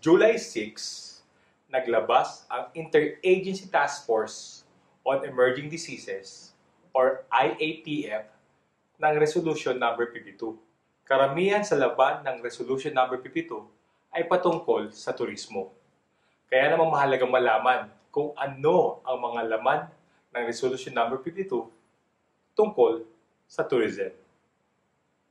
July 6, naglabas ang Interagency Task Force on Emerging Diseases or IATF ng Resolution Number 52. Karamihan sa laban ng Resolution Number 52 ay patungkol sa turismo. Kaya naman mahalagang malaman kung ano ang mga laman ng Resolution Number 52 tungkol sa tourism.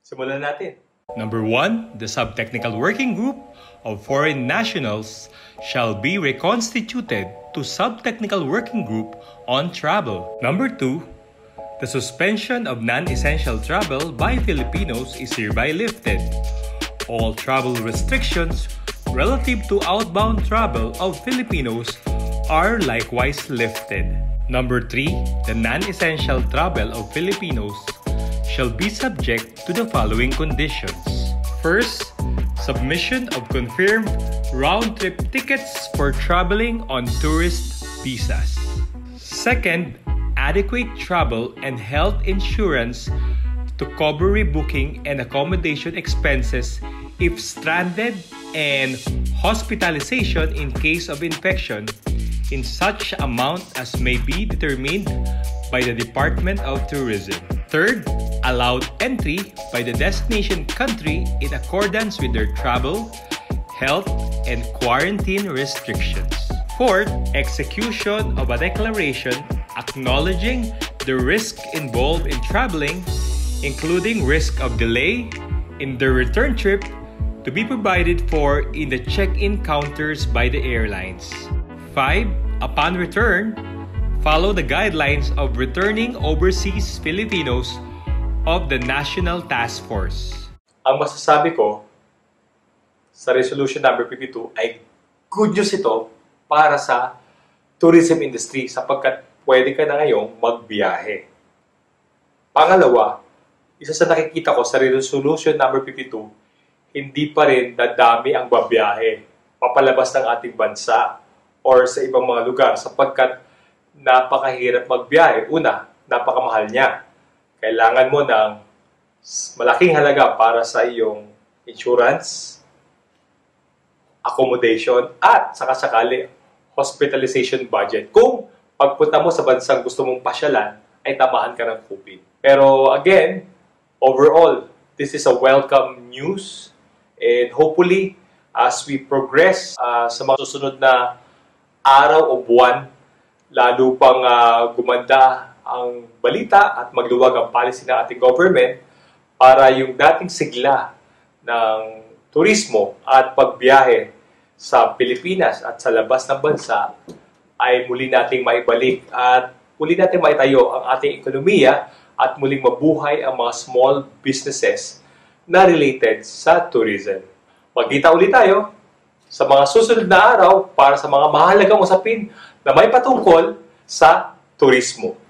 Simulan natin. Number one, the Subtechnical Working Group of Foreign Nationals shall be reconstituted to Subtechnical Working Group on Travel. Number two, the suspension of non-essential travel by Filipinos is hereby lifted. All travel restrictions relative to outbound travel of Filipinos are likewise lifted. Number three, the non-essential travel of Filipinos shall be subject to the following conditions. First, submission of confirmed round-trip tickets for traveling on tourist visas. Second, adequate travel and health insurance to cover rebooking and accommodation expenses if stranded and hospitalization in case of infection in such amount as may be determined by the Department of Tourism. Third, allowed entry by the destination country in accordance with their travel, health, and quarantine restrictions. Fourth, execution of a declaration acknowledging the risk involved in traveling, including risk of delay in the return trip to be provided for in the check-in counters by the airlines. 5. Upon return, follow the guidelines of returning overseas Filipinos of the National Task Force. Ang masasabi ko sa resolution number 52 ay good news ito para sa tourism industry sapagkat pwede ka na ngayong magbiyahe. Pangalawa, isa sa nakikita ko sa resolution number 52, hindi pa rin dadami ang babiyahe papalabas ng ating bansa or sa ibang mga lugar sapagkat napakahirap magbiyahe. Una, napakamahal niya. Kailangan mo ng malaking halaga para sa iyong insurance, accommodation, at saka sakali hospitalization budget. Kung pagpunta mo sa bansang gusto mong pasyalan, ay tamaan ka ng COVID. Pero again, overall, this is a welcome news and hopefully as we progress uh, sa mga susunod na araw o buwan, lalo pang uh, gumanda ang balita at magluwag ang policy ng ating government para yung dating sigla ng turismo at pagbiyahe sa Pilipinas at sa labas ng bansa ay muli nating maibalik at muli nating maitayo ang ating ekonomiya at muling mabuhay ang mga small businesses na related sa tourism. Magkita ulit tayo sa mga susunod na araw para sa mga mahalagang usapin na may patungkol sa turismo.